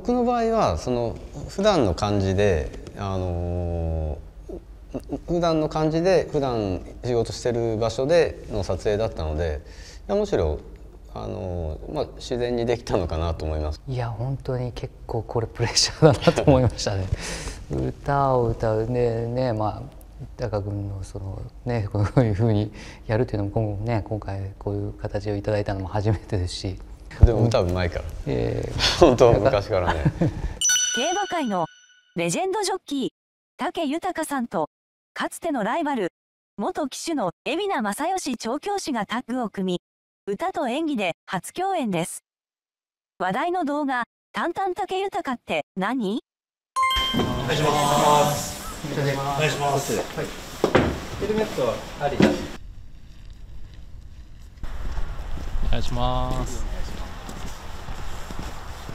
僕の場合はその普段の感じであの普段の感じで普段仕事してる場所での撮影だったのでいやむしろあの、まあ、自然にできたのかなと思います。いや本当に結構これプレッシャーだなと思いましたね。歌を歌うでねまあ高君のそのねこういうふうにやるっていうのも今後ね今回こういう形をいただいたのも初めてですし。でも歌うまいから、えー、本当昔からね。競馬界のレジェンドジョッキー武豊さんとかつてのライバル元騎手の海老名正義調教師がタッグを組み歌と演技で初共演です。話題の動画「タンタン武豊って何?」お願いします。お願いします。はい。ヘルメットありだお願いします